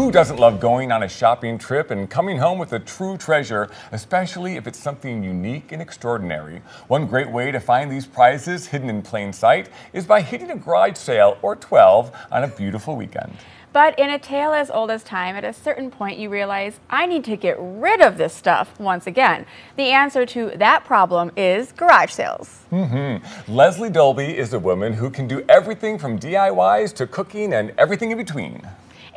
Who doesn't love going on a shopping trip and coming home with a true treasure, especially if it's something unique and extraordinary? One great way to find these prizes hidden in plain sight is by hitting a garage sale or 12 on a beautiful weekend. But in a tale as old as time, at a certain point you realize, I need to get rid of this stuff once again. The answer to that problem is garage sales. Mm-hmm. Leslie Dolby is a woman who can do everything from DIYs to cooking and everything in between.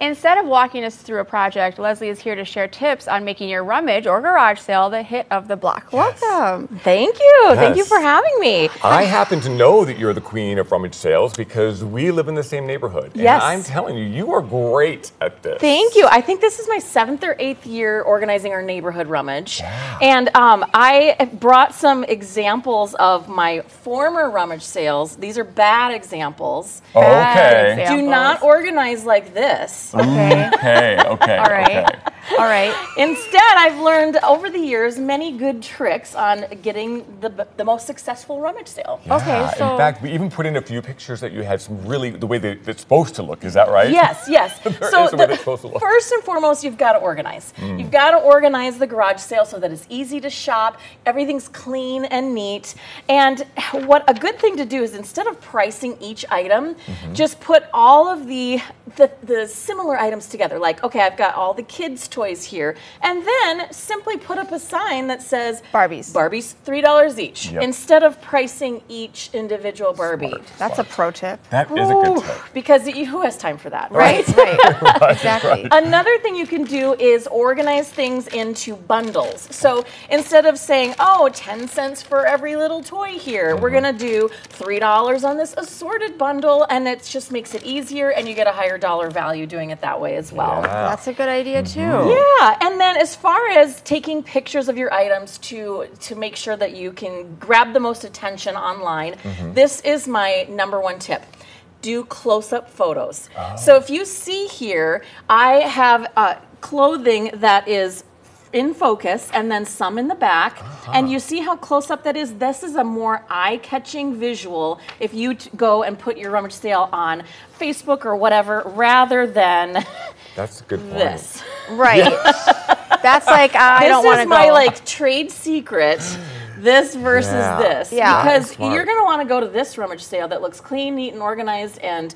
Instead of walking us through a project, Leslie is here to share tips on making your rummage or garage sale the hit of the block. Yes. Welcome. Thank you. Yes. Thank you for having me. I happen to know that you're the queen of rummage sales because we live in the same neighborhood. Yes. And I'm telling you, you are great at this. Thank you. I think this is my seventh or eighth year organizing our neighborhood rummage. Yeah. And um, I brought some examples of my former rummage sales. These are bad examples. Oh, okay. Examples. Do not organize like this. Okay. Okay. Okay. All right. Okay. All right. Instead, I've learned over the years many good tricks on getting the, the most successful rummage sale. Yeah. Okay. So in fact, we even put in a few pictures that you had some really the way that it's supposed to look. Is that right? Yes. Yes. so the, first and foremost, you've got to organize. Mm. You've got to organize the garage sale so that it's easy to shop. Everything's clean and neat. And what a good thing to do is instead of pricing each item, mm-hmm. just put all of the, the the similar items together. Like, okay, I've got all the kids' toys here. And then simply put up a sign that says Barbies. Barbies, $3 each. Yep. Instead of pricing each individual Barbie. Smart. That's a pro tip. That is a good tip. Because who has time for that, right? Right, right. exactly. Another thing you can do is organize things into bundles. So instead of saying, oh, 10 cents for every little toy here, mm-hmm. we're going to do $3 on this assorted bundle, and it just makes it easier and you get a higher dollar value doing it that way as well. Yeah. That's a good idea too. Mm-hmm. Yeah, and then as far as taking pictures of your items to to make sure that you can grab the most attention online, mm-hmm. this is my number one tip do close up photos. Oh. So if you see here, I have uh, clothing that is in focus and then some in the back. Uh-huh. And you see how close up that is? This is a more eye catching visual if you t- go and put your rummage sale on Facebook or whatever rather than That's a good point. this. Right. That's like, uh, I don't want to go. This is my like trade secret. This versus yeah. this. Yeah. Because you're going to want to go to this rummage sale that looks clean, neat, and organized and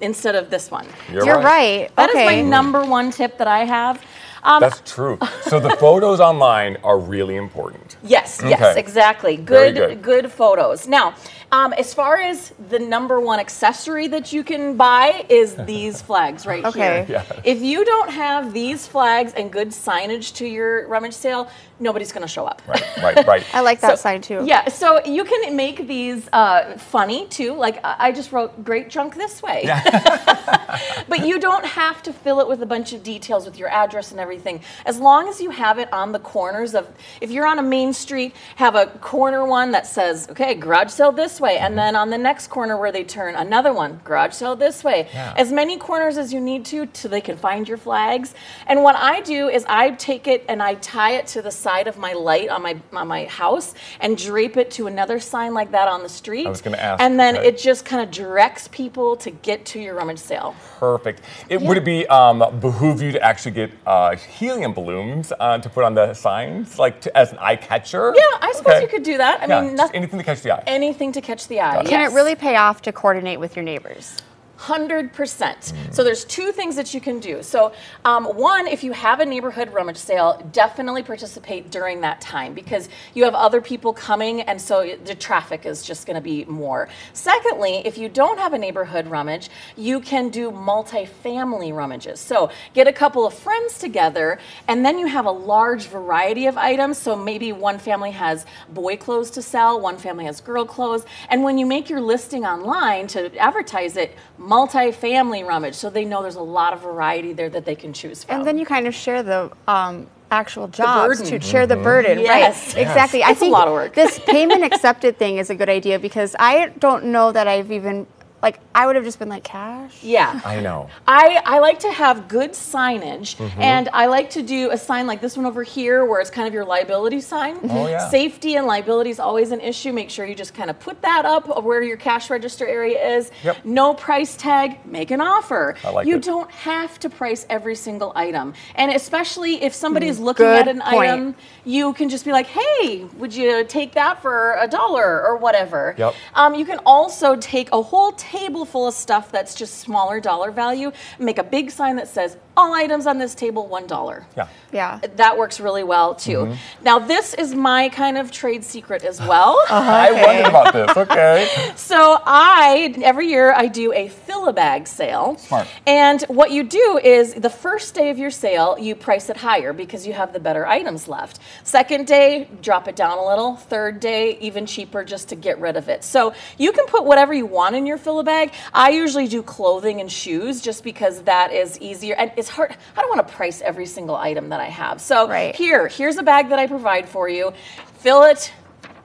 instead of this one. You're, You're right. right. That okay. is my number one tip that I have. Um, That's true. So the photos online are really important. Yes, okay. yes, exactly. Good, good, good. photos. Now, um, as far as the number one accessory that you can buy is these flags right okay. here. Yeah. If you don't have these flags and good signage to your rummage sale, nobody's going to show up. Right, right, right. I like that so, sign too. Yeah, so you can make these uh, funny too. Like I just wrote "Great Junk This Way," yeah. but you don't have to fill it with a bunch of details with your address and everything. As long as you have it on the corners of, if you're on a main street, have a corner one that says, "Okay, garage sale this way," and then on the next corner where they turn, another one, garage sale this way. Yeah. As many corners as you need to, so they can find your flags. And what I do is I take it and I tie it to the side of my light on my on my house and drape it to another sign like that on the street. I was going to ask. And then it just kind of directs people to get to your rummage sale. Perfect. It, yeah. Would it be um, behoove you to actually get uh, helium balloons uh, to put on the signs, like to, as an eye catcher? Yeah, I suppose okay. you could do that. I yeah, mean, nothing, anything to catch the eye. Anything to catch the eye. Can yes. it really pay off to coordinate with your neighbors? 100%. percent So there's two things that you can do. So um, one, if you have a neighborhood rummage sale, definitely participate during that time because you have other people coming and so the traffic is just going to be more. Secondly, if you don't have a neighborhood rummage, you can do multi-family rummages. So get a couple of friends together and then you have a large variety of items. So maybe one family has boy clothes to sell, one family has girl clothes. And when you make your listing online to advertise it, multi-family rummage, so they know there's a lot of variety there that they can choose from. And then you kind of share the um, actual jobs to share mm-hmm. the burden. Yes. Right. Exactly. Yes. I think a lot of work. this payment accepted thing is a good idea because I don't know that I've even like I would have just been like cash. Yeah. I know. I, I like to have good signage Mm-hmm. and I like to do a sign like this one over here where it's kind of your liability sign. Oh, yeah. Safety and liability is always an issue. Make sure you just kind of put that up of where your cash register area is. Yep. No price tag, make an offer. I like you it. don't have to price every single item. And especially if somebody is looking Good at an point. item, you can just be like, hey, would you take that for a dollar or whatever? Yep. Um, you can also take a whole table full of stuff that's just smaller dollar value, make a big sign that says all items on this table one dollar. Yeah. Yeah. That works really well too. Mm-hmm. Now this is my kind of trade secret as well. I wondered about this. Okay. So I every year I do a fill a bag sale. Smart. And what you do is the first day of your sale, you price it higher because you have the better items left. Second day, drop it down a little. Third day, even cheaper just to get rid of it. So you can put whatever you want in your fill a bag. I usually do clothing and shoes just because that is easier and it's hard. I don't want to price every single item that I have. So Right. here, here's a bag that I provide for you. Fill it.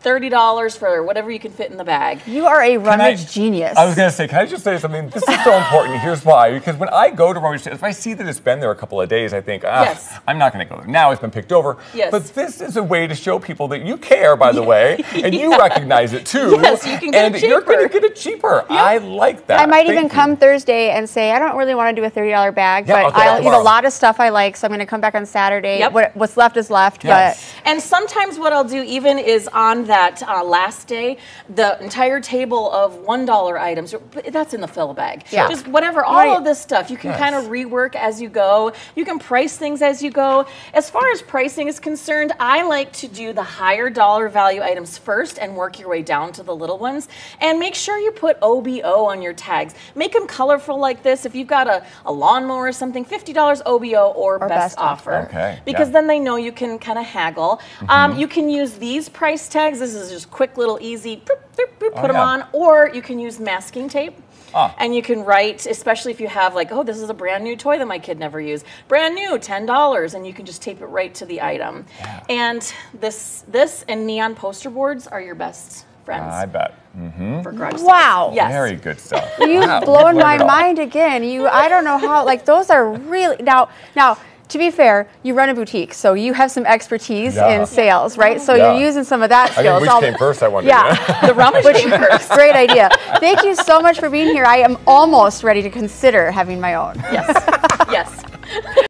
$30 for whatever you can fit in the bag. You are a Can I- rummage genius. I was going to say, can I just say something? This is so important. Here's why. Because when I go to rummage if I see that it's been there a couple of days, I think, ah, Yes. I'm not going to go there. Now it's been picked over. Yes. But this is a way to show people that you care, by the way, and you recognize it too. Yes, you can get and it you're going to get it cheaper. I like that. I might Thank even you. come Thursday and say, I don't really want to do a $30 bag, Yeah, but okay, I'll eat a lot of stuff I like, so I'm going to come back on Saturday. Yep. What, what's left is left, Yes. And sometimes what I'll do even is on that uh, last day, the entire table of one dollar items. That's in the fill bag. Yeah. Just whatever, all Right. of this stuff. You can Yes. kind of rework as you go. You can price things as you go. As far as pricing is concerned, I like to do the higher dollar value items first and work your way down to the little ones. And make sure you put OBO on your tags. Make them colorful like this. If you've got a, a lawnmower or something, $50 OBO or, best, best offer. offer. Okay, Because yeah. then they know you can kind of haggle. Mm-hmm. Um, you can use these price tags. This is just quick little easy. boop, boop, boop, Oh, put them yeah. on, or you can use masking tape. Ah. And you can write, especially if you have like, oh, this is a brand new toy that my kid never used, brand new, ten dollars, and you can just tape it right to the item. And this, this and neon poster boards are your best friends I bet. for garage sales. Wow. Yes. Very good stuff. You've Wow, blown my learned it all. mind again. You, I don't know how. Like those are really now. Now, to be fair, you run a boutique, so you have some expertise Yeah. in sales, right? So Yeah. you're using some of that I think skills. which I'll- came first, I wonder. Yeah, The rummage came first. great idea. Thank you so much for being here. I am almost ready to consider having my own. Yes. yes.